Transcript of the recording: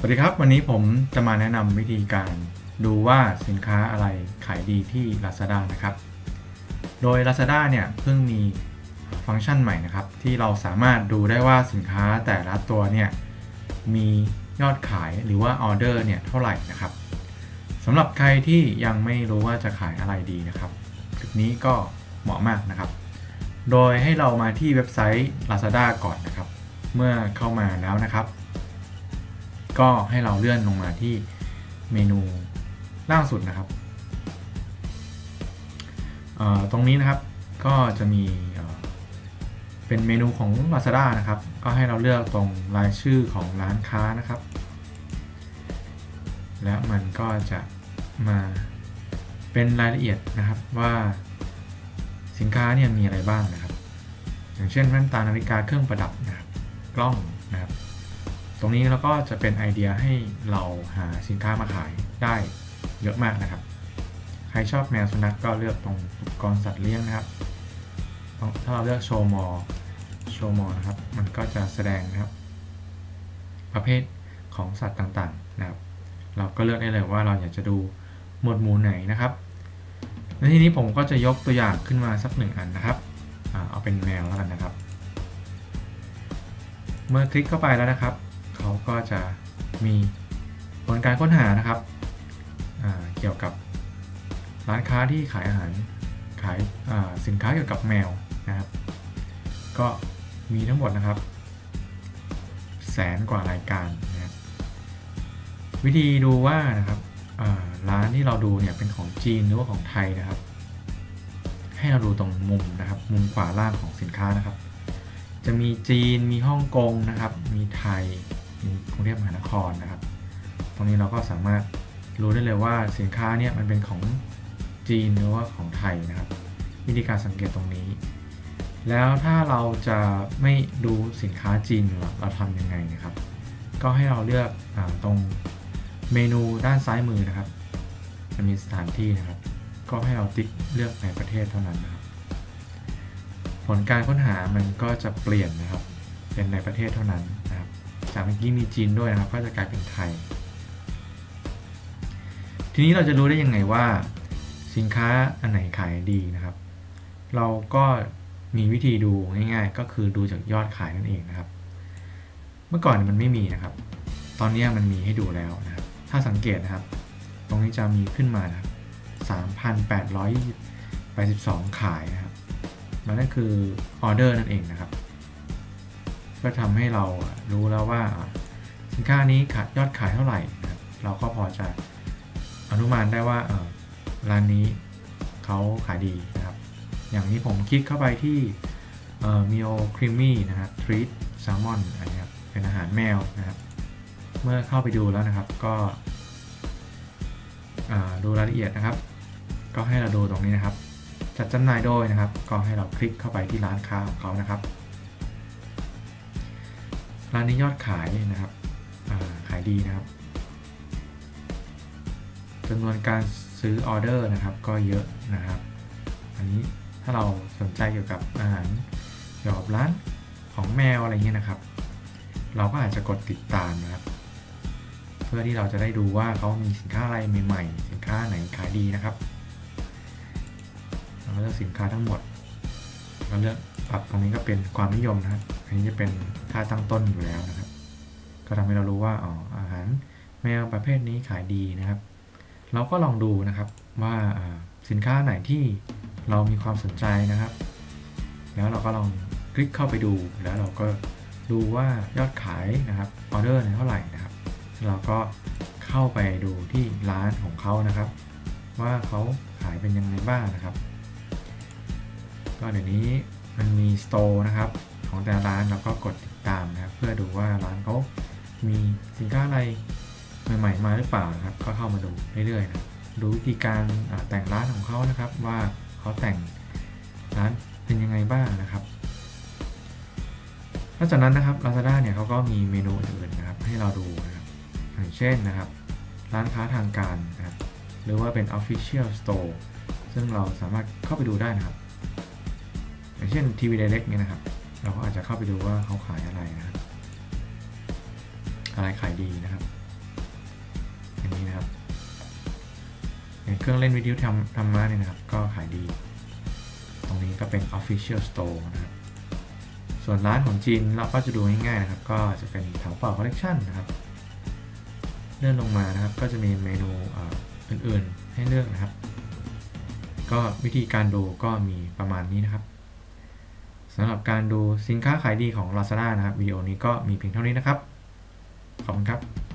สวัสดีครับ วันนี้ผมจะมาแนะนำวิธีการดูว่าสินค้าอะไรขายดีที่ Lazada นะครับ โดย Lazada เนี่ยเพิ่งมีฟังก์ชันใหม่นะครับ ที่เราสามารถดูได้ว่าสินค้าแต่ละตัวเนี่ยมียอดขายหรือว่าออเดอร์เนี่ยเท่าไหร่นะครับสำหรับใครที่ยังไม่รู้ว่าจะขายอะไรดีนะครับคลิปนี้ก็เหมาะมากนะครับ โดยให้เรามาที่เว็บไซต์ Lazada ก่อนนะครับ เมื่อเข้ามาแล้วนะครับ ก็ให้เราเลื่อนลงมาที่เมนูล่างสุดนะครับ ตรงนี้นะครับก็จะมีเป็นเมนูของ Lazada นะครับ ก็ให้เราเลือกตรงรายชื่อของร้านค้านะครับ และมันก็จะมาเป็นรายละเอียดนะครับว่าสินค้าเนี่ยมีอะไรบ้างนะครับ อย่างเช่นแว่นตานาฬิกาเครื่องประดับนะครับ กล้องนะครับ ตรงนี้เราก็จะเป็นไอเดียให้เราหาสินค้ามาขายได้เยอะมากนะครับ ใครชอบแมวสุนัขกก็เลือกตรงอุปกรณ์สัตว์เลี้ยงนะครับ ถ้าเราเลือกโชว์มอโชว์มอนะครับ มันก็จะแสดงนะครับ ประเภทของสัตว์ต่างๆนะครับ เราก็เลือกได้เลยว่าเราอยากจะดูหมวดหมู่ไหนนะครับในที่นี้ผมก็จะยกตัวอย่างขึ้นมาสักหนึ่งอันนะครับ เอาเป็นแมวแล้วกันนะครับ เมื่อคลิกเข้าไปแล้วนะครับ เขาก็จะมีผลการค้นหานะครับเกี่ยวกับร้านค้าที่ขายอาหารขายสินค้าเกี่ยวกับแมวนะครับ ก็มีทั้งหมดนะครับ แสนกว่ารายการนะครับวิธีดูว่านะครับร้านที่เราดูเนี่ยเป็นของจีนหรือว่าของไทยนะครับ ให้เราดูตรงมุมนะครับ มุมขวาล่างของสินค้านะครับ จะมีจีนมีฮ่องกงนะครับ มีไทย กรุงเทพมหานครนะครับ ตรงนี้เราก็สามารถรู้ได้เลยว่าสินค้าเนี่ยมันเป็นของจีนหรือว่าของไทยนะครับ วิธีการสังเกตตรงนี้ แล้วถ้าเราจะไม่ดูสินค้าจีนเราทำยังไงนะครับ ก็ให้เราเลือกอตรงเมนูด้านซ้ายมือนะครับ จะมีสถานที่นะครับ ก็ให้เราติ๊กเลือกในประเทศเท่านั้นนะครับ ผลการค้นหามันก็จะเปลี่ยนนะครับ เป็นในประเทศเท่านั้น จากเมื่อกี้มีจีนด้วยนะครับก็จะกลายเป็นไทย ทีนี้เราจะรู้ได้ยังไงว่า สินค้าอันไหนขายดีนะครับ เราก็มีวิธีดูง่ายๆ ก็คือดูจากยอดขายนั่นเองนะครับ เมื่อก่อนมันไม่มีนะครับ ตอนนี้มันมีให้ดูแล้วนะครับ ถ้าสังเกตนะครับ ตรงนี้จะมีขึ้นมานะครับ3,882 ขายนะครับแล้วนั่นคือออเดอร์นั่นเองนะครับ ก็ทำให้เรารู้แล้วว่าสินค้านี้ขายยอดขายเท่าไหร่ เราก็พอจะอนุมานได้ว่าร้านนี้เขาขายดีนะครับ อย่างนี้ผมคลิกเข้าไปที่มิโอครีมมี่นะครับทรีตแซลมอนอะไรครับเป็นอาหารแมวนะครับ เมื่อเข้าไปดูแล้วนะครับก็ดูรายละเอียดนะครับ ก็ให้เราดูตรงนี้นะครับ จัดจำหน่ายโดยนะครับ ก็ให้เราคลิกเข้าไปที่ร้านค้าของเขานะครับ ร้านนี้ยอดขายนะครับขายดีนะครับจำนวนการซื้อออเดอร์นะครับก็เยอะนะครับ อันนี้ถ้าเราสนใจเกี่ยวกับอาหารเกี่ยวกับร้านของแมวอะไรเงี้ยนะครับ เราก็อาจจะกดติดตามนะครับ เพื่อที่เราจะได้ดูว่าเขามีสินค้าอะไรใหม่ๆ สินค้าไหนขายดีนะครับเราเลือกสินค้าทั้งหมด เราเลือกปรับตรงนี้ก็เป็นความนิยมนะครับอันนี้จะเป็นค่าตั้งต้นอยู่แล้วนะครับ ก็ทำให้เรารู้ว่าอ๋ออาหารแมวประเภทนี้ขายดีนะครับ เราก็ลองดูนะครับว่าสินค้าไหนที่เรามีความสนใจนะครับ แล้วเราก็ลองคลิกเข้าไปดูแล้วเราก็ดูว่ายอดขายนะครับออเดอร์เท่าไหร่นะครับเราก็เข้าไปดูที่ร้านของเขานะครับ ว่าเขาขายเป็นยังไงบ้างนะครับ ก็เดี๋ยวนี้มันมีสโตร์นะครับของแต่ร้านเราก็กดติดตามนะครับ เพื่อดูว่าร้านเขามีสินค้าอะไรใหม่ๆมาหรือเปล่านะครับ ก็เข้ามาดูเรื่อยๆนะดูวิธีการแต่งร้านของเขานะครับ ว่าเขาแต่งร้านเป็นยังไงบ้างนะครับนอกจากนั้นนะครับ Lazada เนี่ยเขาก็มีเมนูอื่นนะครับ ให้เราดูนะครับอย่างเช่นนะครับ ร้านค้าทางการนะครับหรือว่าเป็น Official Store ซึ่งเราสามารถเข้าไปดูได้นะครับ อย่างเช่นที Direct เนี่ยนะครับ เราก็อาจจะเข้าไปดูว่าเขาขายอะไรนะครับ อะไรขายดีนะครับอันนี้นะครับอย่างเครื่องเล่นวิดีโอทำทำมาเนี่ยนะครับ ก็ขายดี ตรงนี้ก็เป็น Official Store นะครับ ส่วนร้านของจีนเราก็จะดูง่ายๆนะครับ ก็จะเป็นถาเป่าคอลเลกชันนะครับ เลื่อนลงมานะครับ ก็จะมีเมนูอื่นๆให้เลือกนะครับ ก็วิธีการดูก็มีประมาณนี้นะครับ สำหรับการดูสินค้าขายดีของ Lazada นะครับวิดีโอนี้ก็มีเพียงเท่านี้นะครับ ขอบคุณครับ